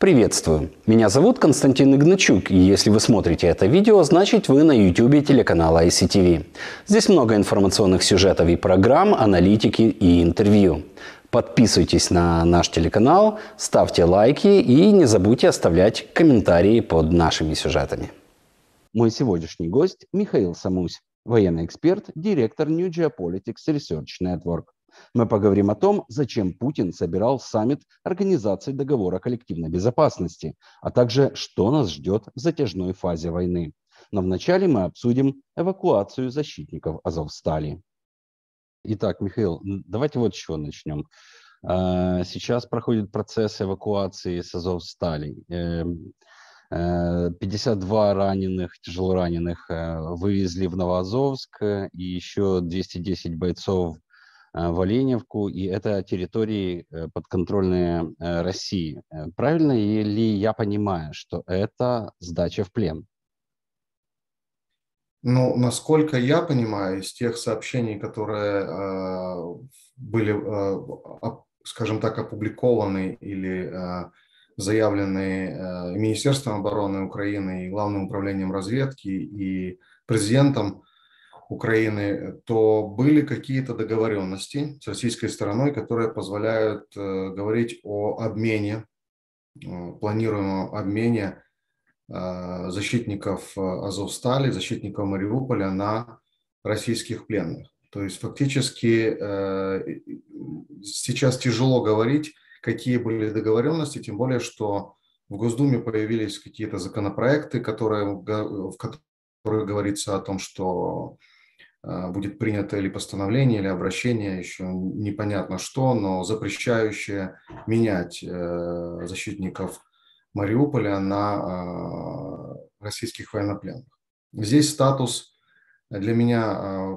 Приветствую! Меня зовут Константин Игначук, и если вы смотрите это видео, значит вы на YouTube телеканала ICTV. Здесь много информационных сюжетов и программ, аналитики и интервью. Подписывайтесь на наш телеканал, ставьте лайки и не забудьте оставлять комментарии под нашими сюжетами. Мой сегодняшний гость Михаил Самусь, военный эксперт, директор New Geopolitics Research Network. Мы поговорим о том, зачем Путин собирал саммит Организации договора коллективной безопасности, а также что нас ждет в затяжной фазе войны. Но вначале мы обсудим эвакуацию защитников Азовстали. Итак, Михаил, давайте вот с чего начнем. А, сейчас проходит процесс эвакуации с Азовстали. 52 эм, э, раненых, тяжело раненых э, вывезли в Новоазовск, и еще 210 бойцов Э, в Оленевку, и это территории э, подконтрольные э, России. Правильно ли я понимаю, что это сдача в плен? Ну, насколько я понимаю, из тех сообщений, которые э, были, э, скажем так, опубликованы или э, заявлены э, Министерством обороны Украины и Главным управлением разведки и президентом, Украины, то были какие-то договоренности с российской стороной, которые позволяют э, говорить о обмене, э, планируемом обмене э, защитников Азовстали, защитников Мариуполя на российских пленных. То есть фактически сейчас тяжело говорить, какие были договоренности, тем более, что в Госдуме появились какие-то законопроекты, которые, в которых говорится о том, что будет принято или постановление, или обращение, еще непонятно что, но запрещающее менять э, защитников Мариуполя на а, российских военнопленных. Здесь статус для меня а,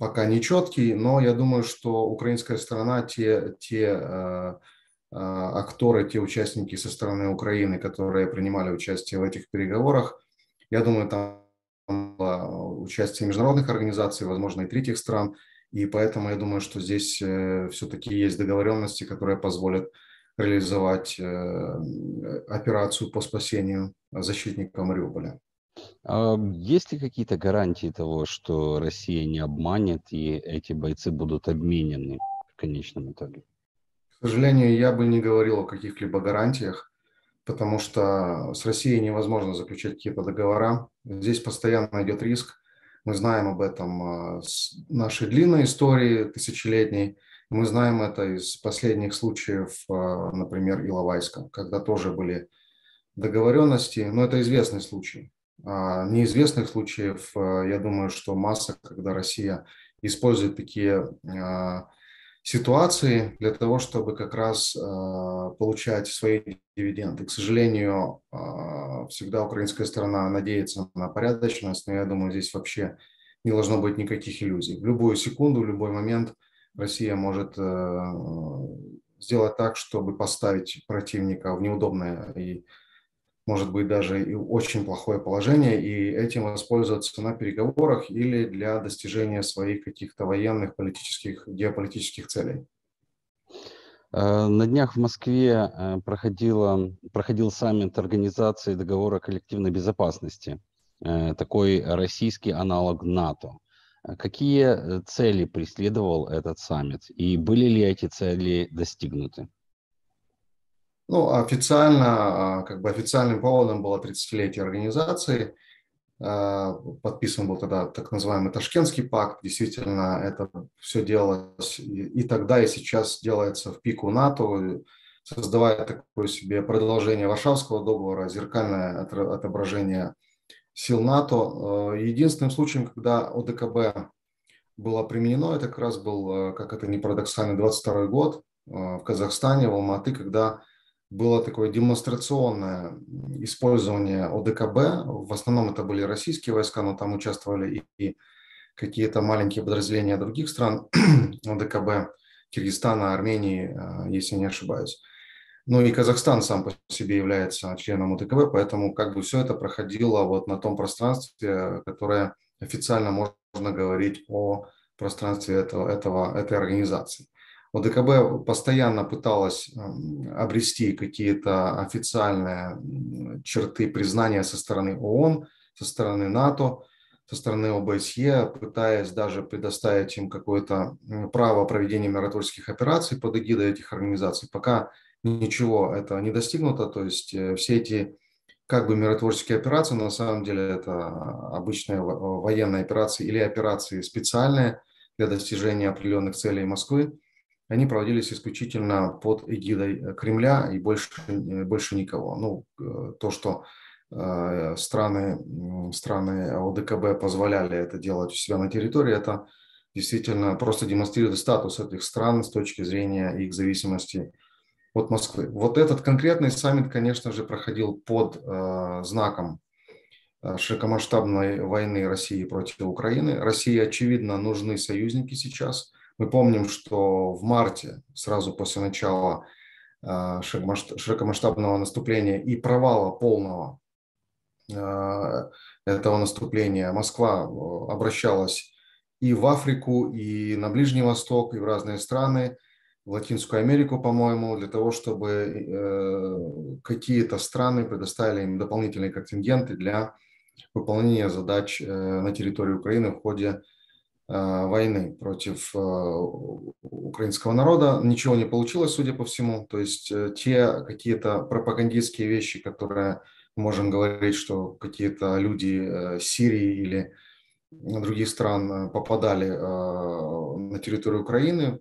пока не четкий, но я думаю, что украинская сторона, те, те акторы, те участники со стороны Украины, которые принимали участие в этих переговорах, я думаю, там участие международных организаций, возможно, и третьих стран. И поэтому я думаю, что здесь э, все-таки есть договоренности, которые позволят реализовать э, операцию по спасению защитника Мариуполя. А есть ли какие-то гарантии того, что Россия не обманет и эти бойцы будут обменены в конечном итоге? К сожалению, я бы не говорил о каких-либо гарантиях потому что с Россией невозможно заключать какие-то договора. Здесь постоянно идет риск. Мы знаем об этом а, с нашей длинной истории, тысячелетней. Мы знаем это из последних случаев, а, например, Иловайска, когда тоже были договоренности, но это известный случай. А неизвестных случаев, я думаю, что масса, когда Россия использует такие ситуации для того, чтобы как раз э, получать свои дивиденды. К сожалению, э, всегда украинская сторона надеется на порядочность, но я думаю, здесь вообще не должно быть никаких иллюзий. В любую секунду, в любой момент Россия может э, сделать так, чтобы поставить противника в неудобное и может быть даже и очень плохое положение, и этим воспользоваться на переговорах или для достижения своих каких-то военных, политических, геополитических целей. Э, на днях в Москве э, проходила, проходил саммит Организации договора коллективной безопасности, э, такой российский аналог НАТО. Какие цели преследовал этот саммит и были ли эти цели достигнуты? Ну, официально, а, как бы официальным поводом было 30-летие организации. А, подписан был тогда так называемый Ташкентский пакт. Действительно, это все делалось и тогда, и сейчас делается в пику НАТО, создавая такое себе продолжение Варшавского договора, зеркальное отображение сил НАТО. А, единственным случаем, когда ОДКБ было применено, это как раз был, как это не парадоксально, 22 год в Казахстане, в Алматы, когда было такое демонстрационное использование ОДКБ. В основном это были российские войска, но там участвовали и какие-то маленькие подразделения других стран ОДКБ, Киргизстана, Армении, а, если не ошибаюсь. Ну и Казахстан сам по себе является членом ОДКБ, поэтому как бы все это проходило вот на том пространстве, которое официально можно говорить о пространстве этого, этого, этой организации. ОДКБ постоянно пыталась обрести какие-то официальные черты признания со стороны ООН, со стороны НАТО, со стороны ОБСЕ, пытаясь даже предоставить им какое-то право проведения миротворческих операций под эгидой этих организаций. Пока ничего это не достигнуто, то есть э, все эти как бы миротворческие операции, на самом деле это обычные военные операции или операции специальные для достижения определенных целей Москвы, они проводились исключительно под эгидой Кремля и больше, э, больше никого. Ну, э, то, что Э, страны, страны ОДКБ позволяли это делать у себя на территории, это действительно просто демонстрирует статус этих стран с точки зрения их зависимости от Москвы. Вот этот конкретный саммит, конечно же, проходил под э, знаком э, широкомасштабной войны России против Украины. России, очевидно, нужны союзники сейчас. Мы помним, что в марте, сразу после начала э, широкомасштабного наступления и провала полного Э, этого наступления Москва э, обращалась и в Африку, и на Ближний Восток, и в разные страны, в Латинскую Америку, по-моему, для того, чтобы какие-то страны предоставили им дополнительные контингенты для выполнения задач на территории Украины в ходе войны против украинского народа. Ничего не получилось, судя по всему. То есть те какие-то пропагандистские вещи, которые можем говорить, что какие-то люди э, Сирии или других стран э, попадали э, на территорию Украины.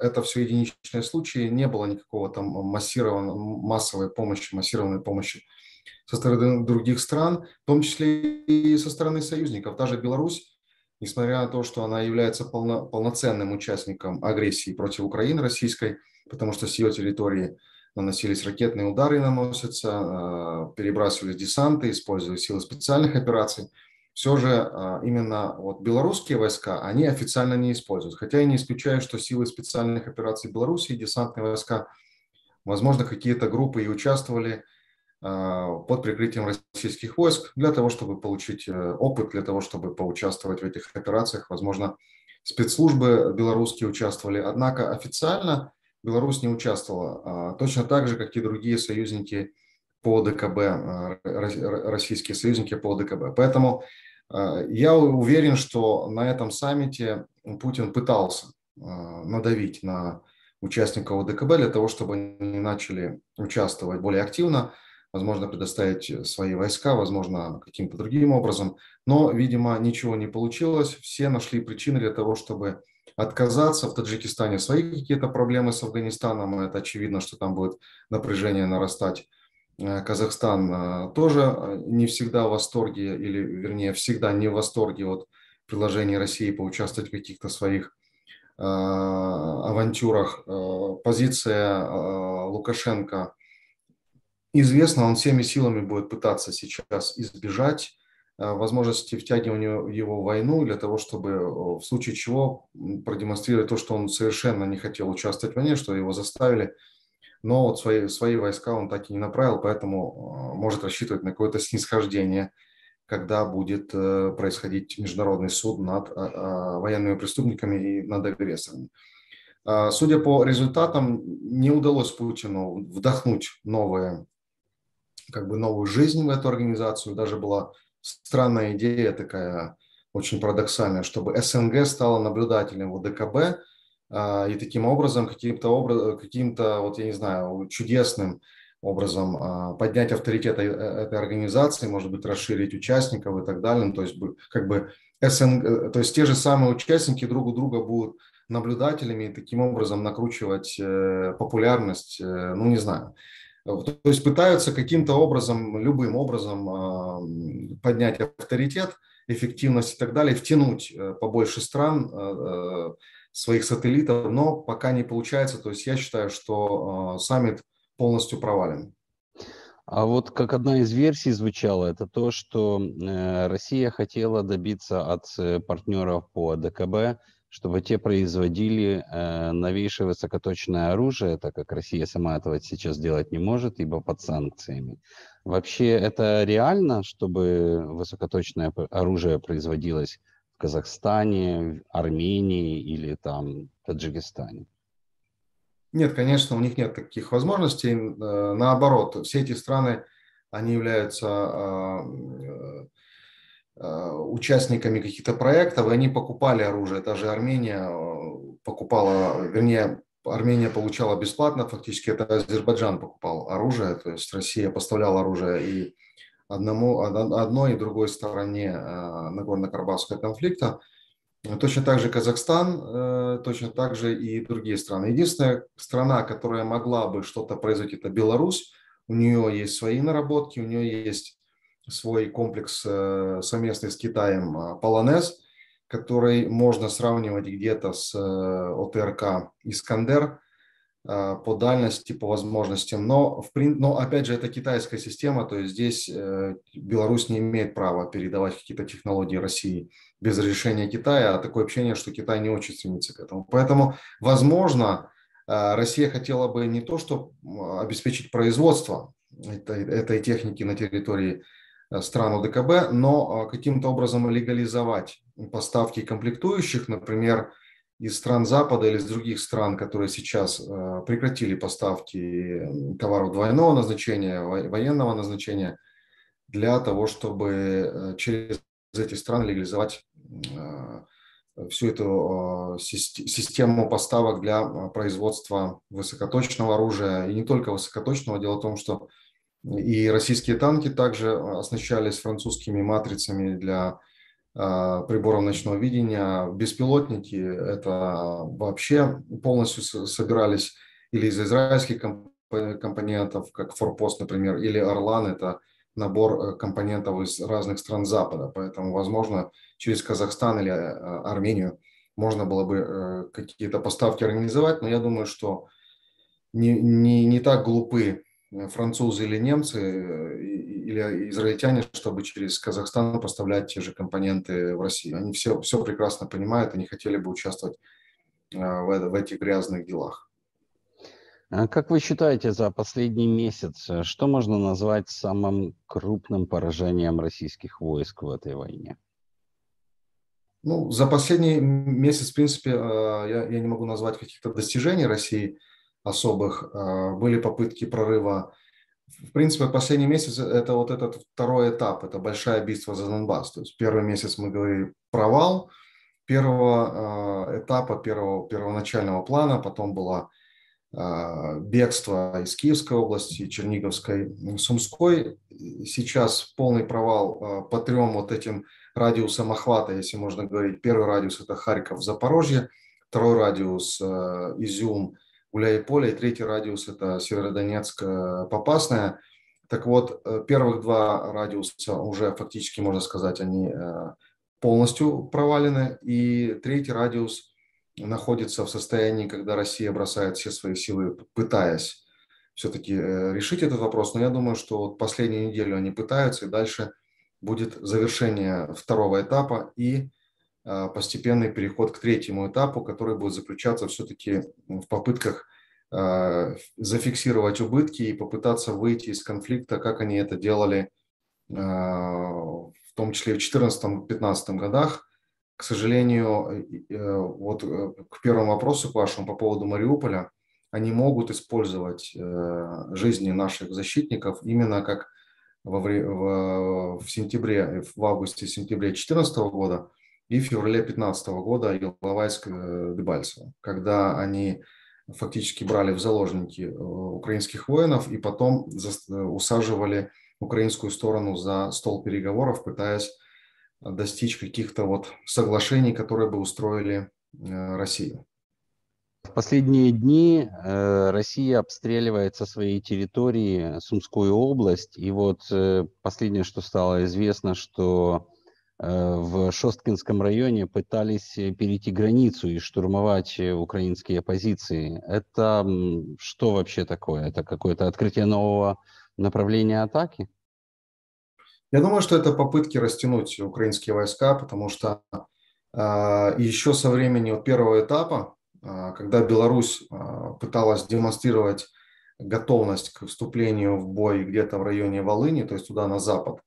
Это все единичные случаи, не было никакого там массированной, массовой помощи, массированной помощи со стороны других стран, в том числе и со стороны союзников. Та же Беларусь, несмотря на то, что она является полно, полноценным участником агрессии против Украины российской, потому что с ее территории наносились ракетные удары, наносятся, а, перебрасывались десанты, используя силы специальных операций. Все же а, именно вот белорусские войска, они официально не используют. Хотя я не исключаю, что силы специальных операций Беларуси и десантные войска, возможно, какие-то группы и участвовали под прикрытием российских войск для того, чтобы получить э, опыт, для того, чтобы поучаствовать в этих операциях. Возможно, спецслужбы белорусские участвовали. Однако официально Беларусь не участвовала, а, точно так же, как и другие союзники по ДКБ, а, российские союзники по ДКБ. Поэтому а, я уверен, что на этом саммите Путин пытался надавить на участников ДКБ для того, чтобы они начали участвовать более активно, возможно, предоставить свои войска, возможно, каким-то другим образом. Но, видимо, ничего не получилось. Все нашли причины для того, чтобы отказаться. В Таджикистане свои какие-то проблемы с Афганистаном, это очевидно, что там будет напряжение нарастать. Э, Казахстан э, тоже э, не всегда в восторге, или вернее всегда не в восторге от предложения России поучаствовать в каких-то своих авантюрах. Позиция Лукашенко известна, он всеми силами будет пытаться сейчас избежать Э, возможности втягивания его в войну для того, чтобы э, в случае чего продемонстрировать то, что он совершенно не хотел участвовать в войне, что его заставили, но вот свои, свои войска он так и не направил, поэтому э, может рассчитывать на какое-то снисхождение, когда будет происходить международный суд над военными преступниками и над агрессорами. Судя по результатам, не удалось Путину вдохнуть новые, как бы новую жизнь в эту организацию. Даже была странная идея такая, очень парадоксальная, чтобы СНГ стала наблюдателем в ДКБ, а, и таким образом каким-то образом, каким-то, вот я не знаю, чудесным образом а, поднять авторитет э, этой организации, может быть, расширить участников и так далее. Ну, то есть, как бы СНГ, э, то есть те же самые участники друг у друга будут наблюдателями и таким образом накручивать э, популярность, ну, не знаю. То есть пытаются каким-то образом, любым образом поднять авторитет, эффективность и так далее, втянуть э, побольше стран, э, э, своих сателлитов, но пока не получается. То есть я считаю, что а, саммит полностью провален. А вот как одна из версий звучала, это то, что Россия хотела добиться от партнеров по ДКБ чтобы те производили э, новейшее высокоточное оружие, так как Россия сама этого сейчас делать не может, ибо под санкциями. Вообще это реально, чтобы высокоточное оружие производилось в Казахстане, Армении или там Таджикистане? Нет, конечно, у них нет таких возможностей. Э, наоборот, все эти страны, они являются а, э, участниками каких-то проектов, и они покупали оружие. Та же Армения покупала, вернее, Армения получала бесплатно, фактически это Азербайджан покупал оружие, то есть Россия поставляла оружие и одному, одной и другой стороне Нагорно-Карабахского конфликта. Точно так же Казахстан, э, точно так же и другие страны. Единственная страна, которая могла бы что-то произойти, это Беларусь. У нее есть свои наработки, у нее есть свой комплекс э, совместный с Китаем э, Полонез, который можно сравнивать где-то с ОТРК Искандер по дальности, по возможностям. Но, в, но опять же, это китайская система, то есть здесь Беларусь не имеет права передавать какие-то технологии России без разрешения Китая, а такое общение, что Китай не очень стремится к этому. Поэтому, возможно, э, Россия хотела бы не то, что обеспечить производство этой, этой техники на территории э, стран ОДКБ, но э, каким-то образом легализовать поставки комплектующих, например, из стран Запада или из других стран, которые сейчас прекратили поставки товаров двойного назначения, военного назначения, для того, чтобы через эти страны легализовать Э, всю эту э, систему поставок для э, производства высокоточного оружия, и не только высокоточного. Дело в том, что и российские танки также оснащались французскими матрицами для приборов ночного видения. Беспилотники – это вообще полностью собирались или из израильских компонентов, как Форпост, например, или Орлан – это набор компонентов из разных стран Запада. Поэтому, возможно, через Казахстан или э, Армению можно было бы э, какие-то поставки организовать, но я думаю, что не, не, не так глупы э, французы или немцы или израильтяне, чтобы через Казахстан поставлять те же компоненты в Россию. Они все, все прекрасно понимают и не хотели бы участвовать в, в этих грязных делах. А как вы считаете, за последний месяц, что можно назвать самым крупным поражением российских войск в этой войне? Ну, за последний месяц, в принципе, э, я, я не могу назвать каких-то достижений России особых. Э, были попытки прорыва. В принципе, последний месяц – это вот этот второй этап, это большая битва за Донбасс. То есть первый месяц мы говорили провал первого э, этапа, первого, первоначального плана, потом было бегство из Киевской области, Черниговской, Сумской. Сейчас полный провал по трем вот этим радиусом охвата, если можно говорить. Первый радиус – это Харьков, Запорожье, второй радиус э, – Изюм, Гуляй-Поле, и третий радиус – это Северодонецк, э. Так вот, э, первых два радиуса уже фактически, можно сказать, они полностью провалены, и третий радиус находится в состоянии, когда Россия бросает все свои силы, пытаясь все-таки решить этот вопрос. Но я думаю, что вот последнюю неделю они пытаются, и дальше – будет завершение второго этапа и постепенный переход к третьему этапу, который будет заключаться все-таки в попытках а, зафиксировать убытки и попытаться выйти из конфликта, как они это делали а, в том числе в 2014-2015 годах. К сожалению, э, вот э, к первому вопросу к вашему по поводу Мариуполя, они могут использовать э, жизни наших защитников именно как в, в сентябре, в августе-сентябре 2014 года и в феврале 2015 года Иловайск-Дебальцево, э, когда они фактически брали в заложники э, украинских воинов и потом э, усаживали украинскую сторону за стол переговоров, пытаясь достичь каких-то вот соглашений, которые бы устроили Россию. В последние дни Россия обстреливает со своей территории Сумскую область. И вот последнее, что стало известно, что в Шосткинском районе пытались перейти границу и штурмовать украинские позиции. Это что вообще такое? Это какое-то открытие нового направления атаки? Я думаю, что это попытки растянуть украинские войска, потому что э, еще со времени первого этапа а, когда Беларусь а, пыталась демонстрировать готовность к вступлению в бой где-то в районе Волыни, то есть туда на запад,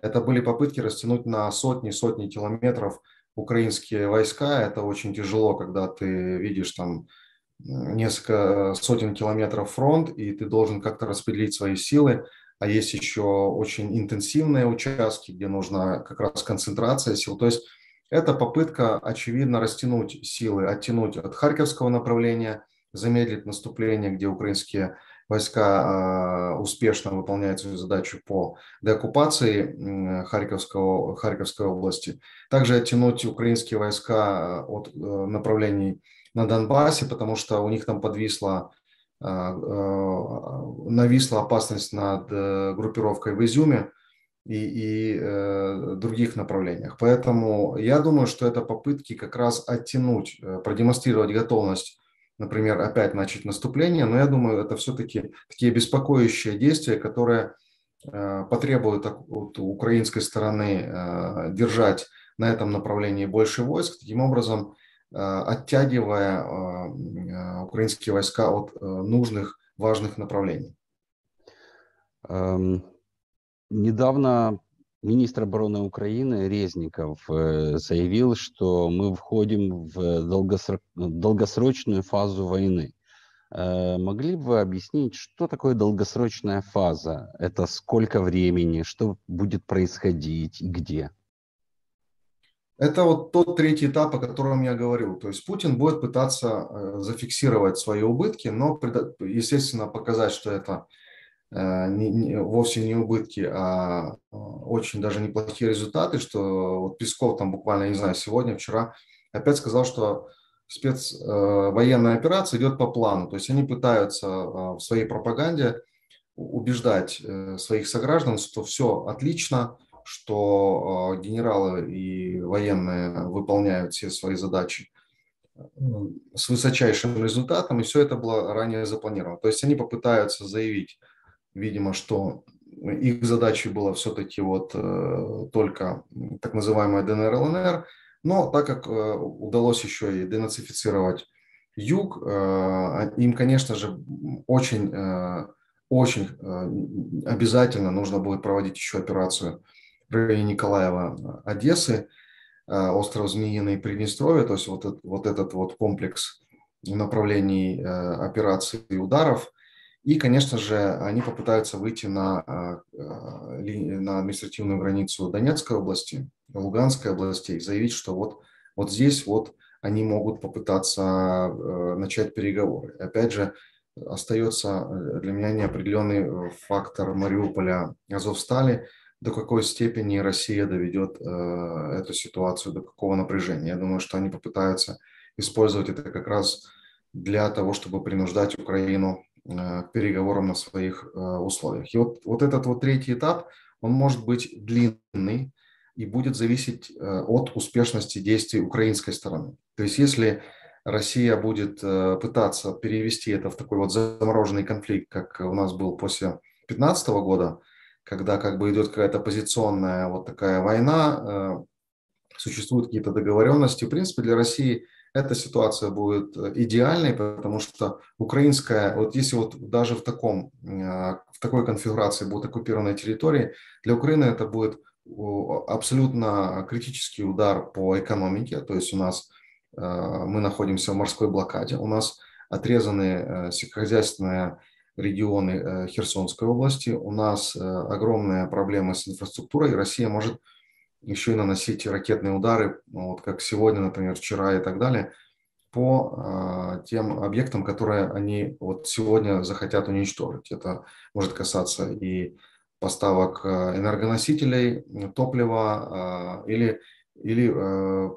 это были попытки растянуть на сотни-сотни километров украинские войска. Это очень тяжело, когда ты видишь там несколько сотен километров фронт, и ты должен как-то распределить свои силы. А есть еще очень интенсивные участки, где нужна как раз концентрация сил. То есть это попытка, очевидно, растянуть силы, оттянуть от Харьковского направления, замедлить наступление, где украинские войска э, успешно выполняют свою задачу по деоккупации Харьковского, Харьковской области. Также оттянуть украинские войска э, от э, направлений на Донбассе, потому что у них там подвисла, нависла опасность над группировкой в Изюме и, и других направлениях. Поэтому я думаю, что это попытки как раз оттянуть, продемонстрировать готовность например, опять начать наступление, но я думаю, это все-таки такие беспокоящие действия, которые э, потребуют от украинской стороны э, держать на этом направлении больше войск, таким образом э, оттягивая украинские войска от нужных важных направлений. Эм, недавно Министр обороны Украины Резников э, заявил, что мы входим в долгосрочную фазу войны. Э, могли бы вы объяснить, что такое долгосрочная фаза? Это сколько времени, что будет происходить и где? Это вот тот третий этап, о котором я говорил. То есть Путин будет пытаться э, зафиксировать свои убытки, но, естественно, показать, что это Э, не, не, вовсе не убытки, а, а очень даже неплохие результаты, что вот Песков там буквально, не знаю, сегодня, вчера опять сказал, что спецвоенная э, операция идет по плану. То есть они пытаются э, в своей пропаганде убеждать своих сограждан, что все отлично, что генералы и военные выполняют все свои задачи с высочайшим результатом, и все это было ранее запланировано. То есть они попытаются заявить видимо, что их задачей было все-таки вот э, только так называемая ДНР, ЛНР, но так как э, удалось еще и денацифицировать юг, э, им, конечно же, очень, очень обязательно нужно будет проводить еще операцию в районе Николаева, Одессы, остров Змеиный, Приднестровье, то есть вот, вот этот вот комплекс направлений операций и ударов – и, конечно же, они попытаются выйти на, а, а, на административную границу Донецкой области, Луганской области и заявить, что вот, вот здесь вот они могут попытаться э, начать переговоры. Опять же, остается э, для меня неопределенный э, фактор Мариуполя Азовстали, до какой степени Россия доведет эту ситуацию, до какого напряжения. Я думаю, что они попытаются использовать это как раз для того, чтобы принуждать Украину Э, к переговорам на своих э, условиях. И вот, вот этот вот третий этап, он может быть длинный и будет зависеть э, от успешности действий украинской стороны. То есть если Россия будет пытаться перевести это в такой вот замороженный конфликт, как у нас был после 2015 года, когда как бы идет какая-то позиционная вот такая война, существуют какие-то договоренности. В принципе, для России – эта ситуация будет э, идеальной, потому что украинская, вот если вот даже в, таком, э, в такой конфигурации будут оккупированные территории, для Украины это будет абсолютно критический удар по экономике, то есть у нас э, мы находимся в морской блокаде, у нас отрезаны сельскохозяйственные регионы Херсонской области, у нас огромные проблемы с инфраструктурой, Россия может еще и наносить ракетные удары, ну, вот как сегодня, например, вчера и так далее, по э, тем объектам, которые они вот сегодня захотят уничтожить. Это может касаться и поставок а, энергоносителей, топлива э, или, или э,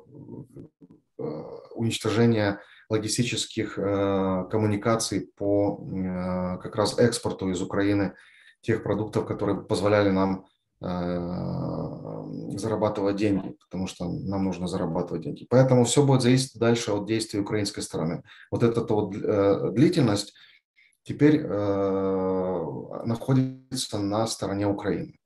уничтожения логистических э, коммуникаций по э, как раз экспорту из Украины тех продуктов, которые позволяли нам зарабатывать деньги, потому что нам нужно зарабатывать деньги. Поэтому все будет зависеть дальше от действий украинской стороны. Вот эта вот э, длительность теперь э, находится на стороне Украины.